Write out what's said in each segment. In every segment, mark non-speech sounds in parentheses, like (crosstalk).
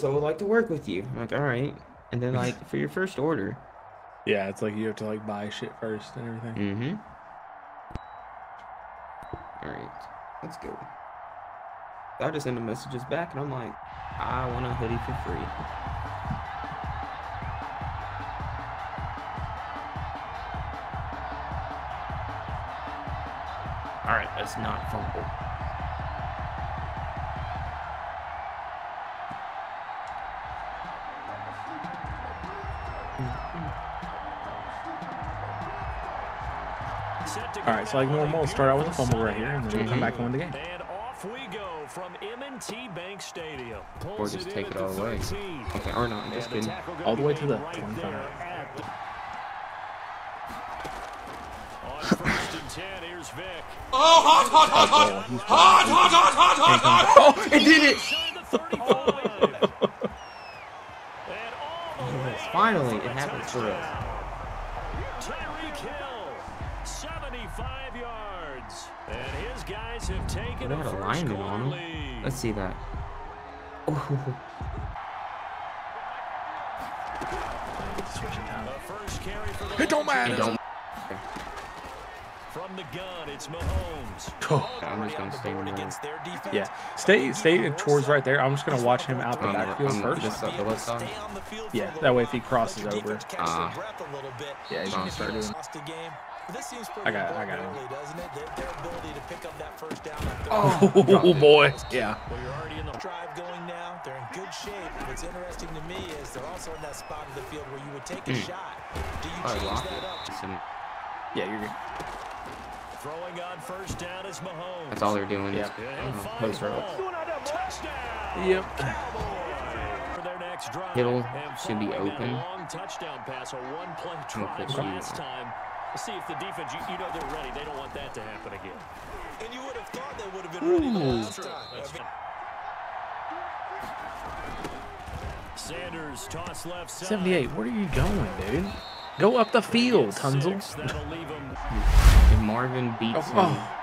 so I would like to work with you. I'm like, all right. And then like (laughs) for your first order. Yeah, it's like you have to like buy shit first and everything. Mm-hmm. All right, let's go. I just send the messages back, and I'm like, I want a hoodie for free. All right, let's not fumble. All right, so like normal, we'll start out with a fumble right here, and then we'll come back and win the game. And off we go from M&T Bank Stadium. Or Pulls just it take in it at all the way. 13. Okay, or not. Just And the kidding. tackle gonna All the way be to the right 25. there at the- On first and 10, here's Vick. Oh, he's Oh, it did it! Inside the (laughs) 35. And all the way Yes, finally, it happens for us. His have taken They had a first lineman on him. Let's see that. Oh, The first carry for the It don't Lions. it matter. don't. From the gun, it's Mahomes. (laughs) Oh, I'm just gonna stay in the middle. yeah, stay stay towards right there. I'm just gonna watch him out the On the- backfield on the- first. this side, the left side. Yeah, that way if he crosses over, Ah. yeah, he's gonna start doing. This seems pretty I got- I got important him. early, doesn't it? Their, their ability to pick up that first down on third Oh (laughs) boy, yeah. Well, you're already in the drive going now. They're in good shape. What's interesting to me is they're also in that spot of the field where you would take a Mm. shot. Do you I change lock that it. up? Some- Yeah, you're good. throwing on first down is Mahomes. That's all they're doing. Yeah. Is, And he'll uh, post route. Touchdown. Yep. Cowboys. For their next drive. Kittle should be open. Long touchdown pass, a one-play drive last time. Let's see if the defense, you, you know they're ready. They don't want that to happen again. And you would have thought they would have been ready the last time. That's Sanders toss left side. 78. Where are you going, dude? Go up the field, Tunzel. That'll leave him If Marvin beats Oh, oh. him, oh.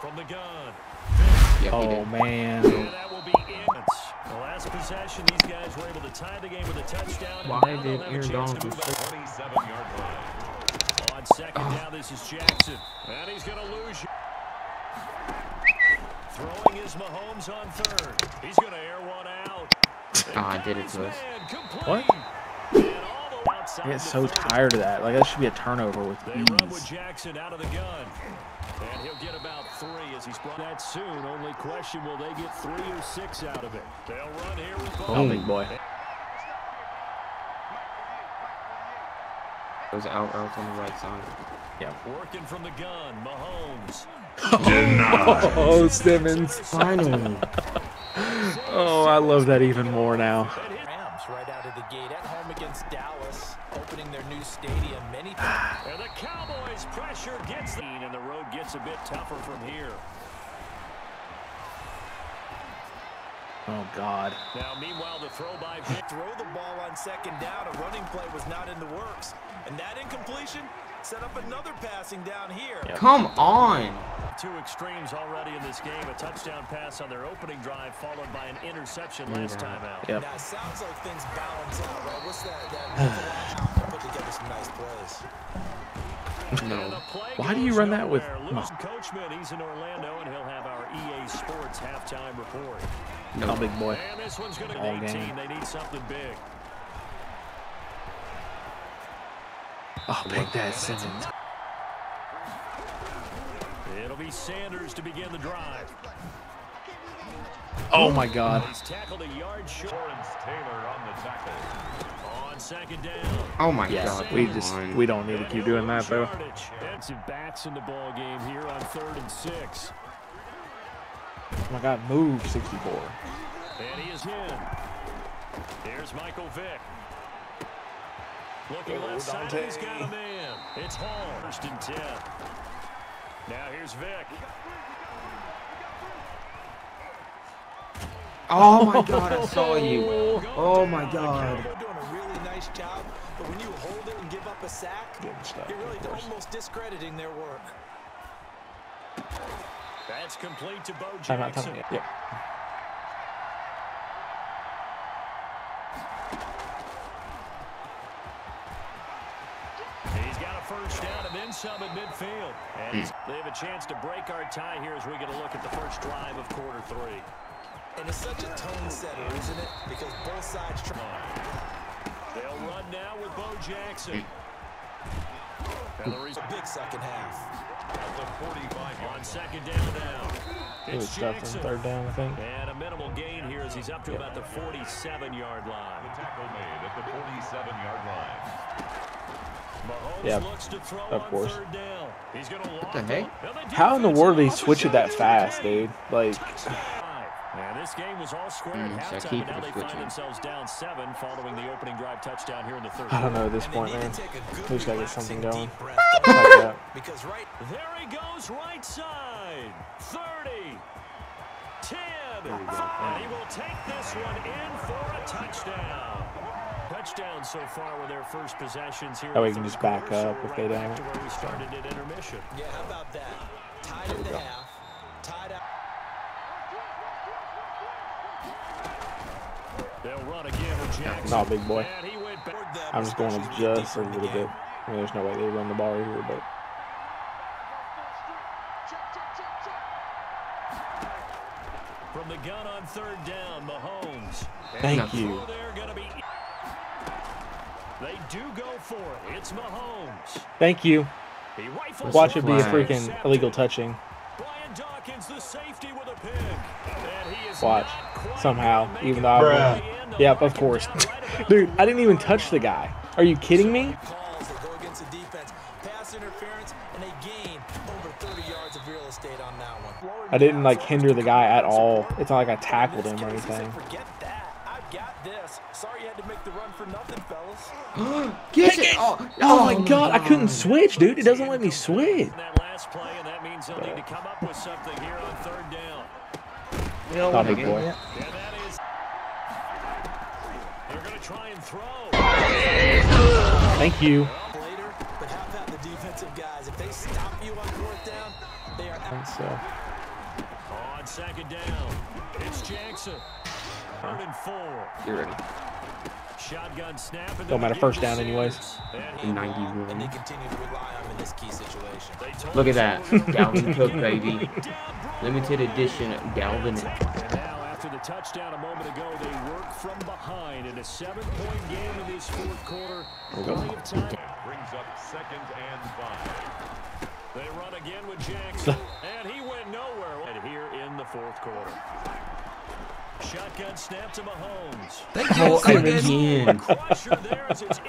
from the gun. yeah, he Oh did. man. Possession, these guys were able to tie the game with a touchdown. Why did have a Aaron Donald to move just- up 27-yard line. On second Oh. down, this is Jackson. And he's going to lose you. Throwing is Mahomes on third. He's going to air one out. (laughs) Ah, I did it to us. What? And all the way outside I get so tired of that. Like that should be a turnover with They run with ease. Jackson out of the gun. And he'll get about three as he's brought that soon. Only question, will they get three or six out of it? They'll run here with Oh, big boy. Those out routes on the right side. Yeah. Working from the gun, Mahomes. Oh, Simmons. Finally. (laughs) Oh, I love that even more now. Rams right out of the gate at home against Dallas, opening their new stadium. Many And the Cowboys pressure gets the and the road gets a bit tougher from here. Oh God. Now, meanwhile, the throw by Vick. throw the ball on second down. A running play was not in the works. And that incompletion set up another passing down here. Yep. Come on. Two extremes already in this game. A touchdown pass on their opening drive, followed by an interception last time out. Yep. Now, sounds like things balance out, right? What's that? that (sighs) put together some nice plays. No. Why do you run that with nowhere. Coachman, he's in Orlando, and he'll have our EA Sports halftime report. Oh, big boy. And this one's going to All be 18. game. They need something big. Oh, big dad Simmons. It'll be Sanders to begin the drive. Oh my God. He's tackled a yard short. Taylor on the tackle. On second down. Oh my Yes, god. we just on. we don't need to keep doing that though. Yardage. And some backs in the ball game here on third and six. Oh my God, move 64. And he is in. Here's Michael Vick. Looking Go, left side, Dante. he's got a man. It's Hall. First and 10. Now here's Vick. Oh my god, I saw oh. you. Oh my god. They're doing a really nice job, but when you hold it and give up a sack, you're really almost discrediting their work. That's complete to Bo Timeout, Jackson. timeout. Yep. He's down and then some at midfield. And hmm. they have a chance to break our tie here as we get a look at the first drive of quarter three. And it's such a tone setter, isn't it? Because both sides try. They'll run now with Bo Jackson. Hmm. And the A big second half. on second down now. It's stuffed Jackson. third down, I think. And a minimal gain here as he's up to about the 47-yard line. Tackle made at the 47-yard line. Mahomes Yeah, looks to throw of course. third down. He's going to walk the heck? up. And the How in the world did he switch it that fast, dude? Like, And this game was all square Mm, at so halftime, keep and now they find themselves down seven following the opening drive touchdown here in the third I don't know at this point, man. to take We just gotta get something going. deep breath, Like don't they? that. Because right There he goes, right side. 30. 10. And he will take this one in for a touchdown. Touchdown so far with their first possessions here. That way we can just back up if they don't. to where we started at intermission. Yeah, how about that? Tied at the half. Tied out. They'll run again with Jackson. No, big boy. And he went back. toward them, I'm just going to especially as we get just a deeper in the little bit. I mean, there's no way they run the ball right here, but From the gun on third down, Mahomes. thank The you. They do go for it. It's Mahomes. Thank you. Watch it be a freaking illegal touching. Brian Dawkins, the safety with a pick. And he is Watch. Somehow, even though I all the won't. way in. They'll Yep, of course. down right (laughs) about Dude, I didn't even touch the guy. Are you kidding me? Calls that go against the defense. Pass interference, and they gain over 30 yards of real estate on that one. I didn't like hinder the guy at all. It's not like I tackled him or In this case, he said, anything. Forget that. I've got this. Sorry you had to make the run for nothing. (gasps) Get it! Oh, Oh, oh my god, I couldn't switch, dude. It doesn't let me switch. in that last play, and that means they'll need to come up with something here on third down. Hell, Not when big boy. get- that is. They're going to try and throw. Thank you. Later, but how about the defensive guys? If they stop you on fourth down, they are And so, uh, On second down, it's Jackson. Third and four. You're ready. Shotgun snap. and Don't matter, first down anyways. Sanders. And 91. and they continue to rely on in this key situation. Look at that. they were Dalvin Cook, baby. Limited edition Dalvin. And now, after the touchdown a moment ago, they work from behind in a seven-point game in this fourth quarter. Plenty of time. Brings up second and five. They run again with Jackson, (laughs) and he went nowhere And here in the fourth quarter. Shotgun snap to Mahomes. Oh, Simmons. again. Crusher there as it's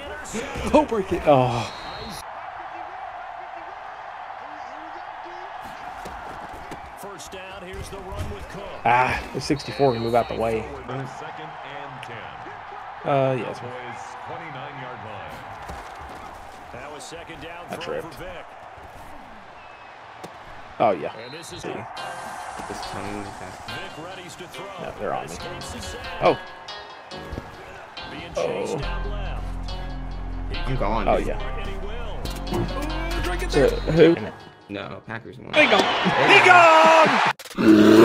oh, break it. Oh, First down, here's the run with Cook. ah, the 64 can move out the way. Second and 10. Uh, yes. Cowboys 29-yard line. That was second down I tripped. for Vick. Oh yeah. And this is See. Vick time, okay. readies to throw. No, they're on me. Escapes the sack. Oh, Oh. down I'm gone. oh yeah. and he will. So, who? No, Packers won. They gone. They gone. (laughs)